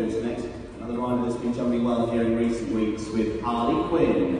internet. Another rider that's been jumping well here in recent weeks with Harley Quinn.